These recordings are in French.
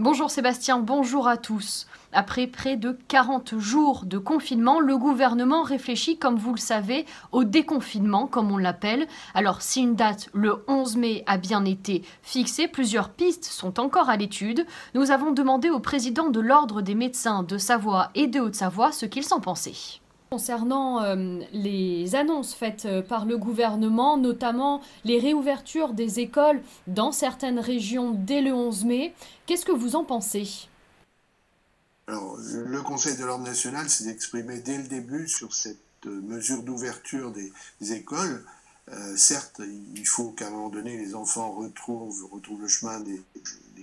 Bonjour Sébastien, bonjour à tous. Après près de 40 jours de confinement, le gouvernement réfléchit, comme vous le savez, au déconfinement, comme on l'appelle. Alors si une date, le 11 mai, a bien été fixée, plusieurs pistes sont encore à l'étude. Nous avons demandé au président de l'Ordre des médecins de Savoie et de Haute-Savoie ce qu'il s'en pensait. Concernant euh, les annonces faites euh, par le gouvernement, notamment les réouvertures des écoles dans certaines régions dès le 11 mai, qu'est-ce que vous en pensez? Alors, le Conseil de l'ordre national s'est exprimé dès le début sur cette euh, mesure d'ouverture des, écoles. certes, il faut qu'à un moment donné, les enfants retrouvent, retrouvent le chemin des,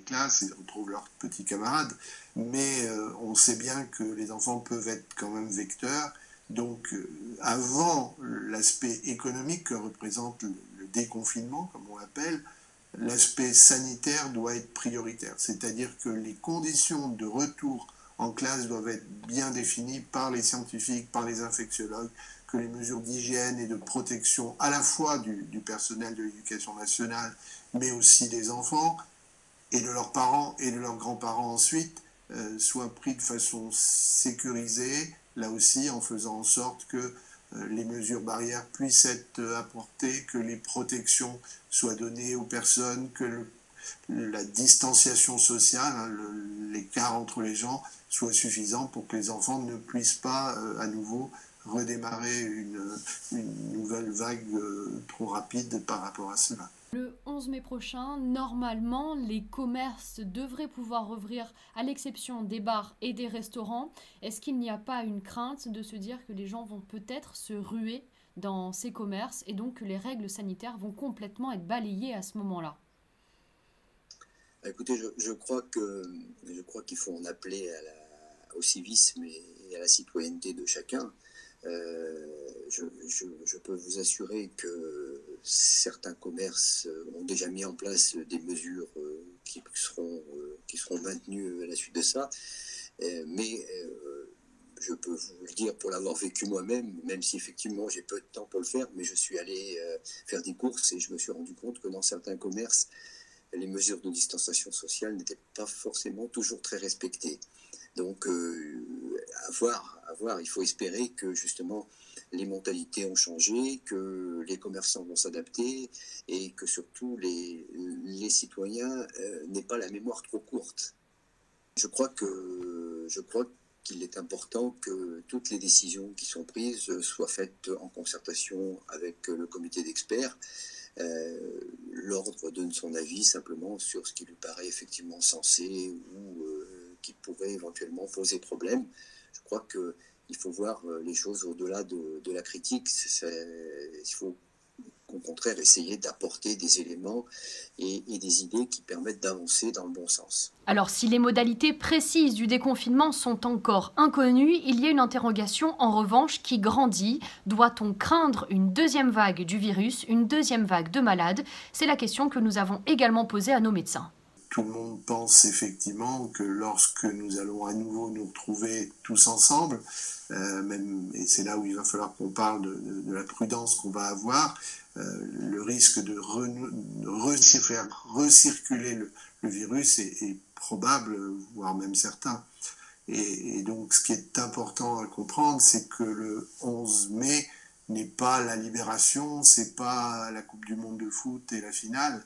classes et retrouvent leurs petits camarades, mais on sait bien que les enfants peuvent être quand même vecteurs donc, euh, avant l'aspect économique que représente le, déconfinement, comme on l'appelle, l'aspect sanitaire doit être prioritaire. C'est-à-dire que les conditions de retour en classe doivent être bien définies par les scientifiques, par les infectiologues, que les mesures d'hygiène et de protection à la fois du, personnel de l'éducation nationale, mais aussi des enfants et de leurs parents et de leurs grands-parents ensuite, euh, soient pris de façon sécurisée, là aussi en faisant en sorte que euh, les mesures barrières puissent être euh, apportées, que les protections soient données aux personnes, que la distanciation sociale, hein, l'écart entre les gens soit suffisant pour que les enfants ne puissent pas à nouveau redémarrer une, une nouvelle vague trop rapide par rapport à cela. Le 11 mai prochain, normalement, les commerces devraient pouvoir rouvrir à l'exception des bars et des restaurants. Est-ce qu'il n'y a pas une crainte de se dire que les gens vont peut-être se ruer dans ces commerces et donc que les règles sanitaires vont complètement être balayées à ce moment-là? Bah, Écoutez, je, crois que je crois qu'il faut en appeler au civisme et à la citoyenneté de chacun. Euh, je, peux vous assurer que certains commerces ont déjà mis en place des mesures euh, qui seront, euh, qui seront maintenues à la suite de ça. mais je peux vous le dire pour l'avoir vécu moi-même, même si effectivement j'ai peu de temps pour le faire, mais je suis allé faire des courses et je me suis rendu compte que dans certains commerces, les mesures de distanciation sociale n'étaient pas forcément toujours très respectées. Donc, à voir, Il faut espérer que justement les mentalités ont changé, que les commerçants vont s'adapter et que surtout les, les citoyens euh, n'aient pas la mémoire trop courte. Je crois que je crois qu'il est important que toutes les décisions qui sont prises soient faites en concertation avec le comité d'experts. Euh, L'ordre donne son avis simplement sur ce qui lui paraît effectivement sensé ou euh, qui pourrait éventuellement poser problème je crois qu'il faut voir euh, les choses au-delà de, la critique. Il faut au contraire essayer d'apporter des éléments et, des idées qui permettent d'avancer dans le bon sens. Alors si les modalités précises du déconfinement sont encore inconnues, il y a une interrogation en revanche qui grandit. Doit-on craindre une deuxième vague du virus, une deuxième vague de malades? C'est la question que nous avons également posée à nos médecins tout le monde pense effectivement que lorsque nous allons à nouveau nous retrouver tous ensemble, euh, même, et c'est là où il va falloir qu'on parle de, la prudence qu'on va avoir, euh, le risque de faire recirculer le, virus est, probable, voire même certain. Et, et, donc ce qui est important à comprendre, c'est que le 11 mai n'est pas la libération, c'est pas la Coupe du Monde de foot et la finale,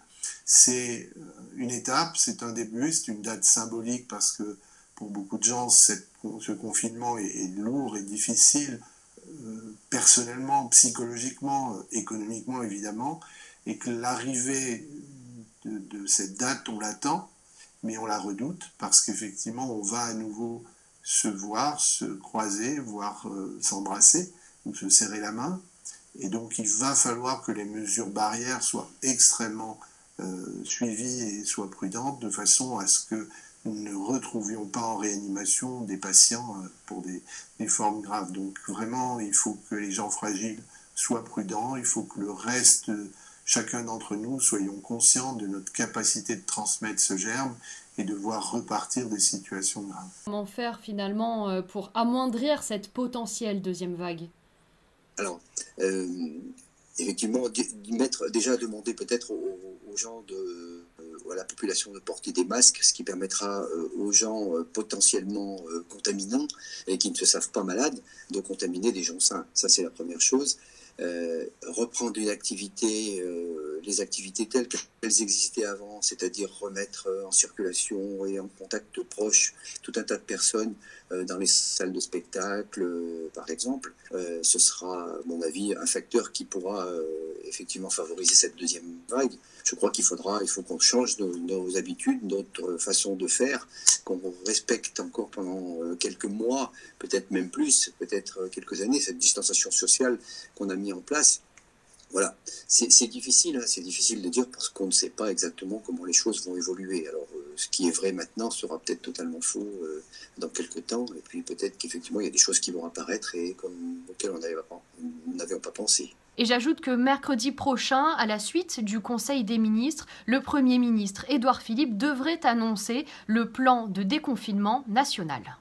c'est euh, une étape, c'est un début, c'est une date symbolique parce que pour beaucoup de gens, ce confinement est, lourd et difficile, euh, personnellement, psychologiquement, euh, économiquement évidemment, et que l'arrivée de, cette date, on l'attend, mais on la redoute parce qu'effectivement, on va à nouveau se voir, se croiser, voire s'embrasser ou se serrer la main. Et donc, il va falloir que les mesures barrières soient extrêmement euh, suivie et soit prudente de façon à ce que nous ne retrouvions pas en réanimation des patients euh, pour des, des, formes graves. Donc vraiment, il faut que les gens fragiles soient prudents, il faut que le reste, chacun d'entre nous, soyons conscients de notre capacité de transmettre ce germe et de voir repartir des situations graves. Comment faire finalement euh, pour amoindrir cette potentielle deuxième vague? Alors, effectivement, mettre, déjà demander peut-être aux, gens de, euh, à la population de porter des masques, ce qui permettra euh, aux gens euh, potentiellement contaminants et qui ne se savent pas malades de contaminer des gens sains. Ça, c'est la première chose. reprendre une activité, les activités telles qu'elles existaient avant, c'est-à-dire remettre en circulation et en contact proche tout un tas de personnes dans les salles de spectacle, par exemple, ce sera, à mon avis, un facteur qui pourra effectivement favoriser cette deuxième vague. Je crois qu'il faudra, il faut qu'on change nos, habitudes, notre façon de faire, qu'on respecte encore pendant euh, quelques mois, peut-être même plus, peut-être euh, quelques années, cette distanciation sociale qu'on a mis en place. Voilà, c'est difficile, hein, c'est difficile de dire parce qu'on ne sait pas exactement comment les choses vont évoluer. Alors, euh, ce qui est vrai maintenant sera peut-être totalement faux dans quelques temps, et puis peut-être qu'effectivement il y a des choses qui vont apparaître et comme auxquelles on n'avait pas pensé. Et j'ajoute que mercredi prochain, à la suite du Conseil des ministres, le Premier ministre Édouard Philippe devrait annoncer le plan de déconfinement national.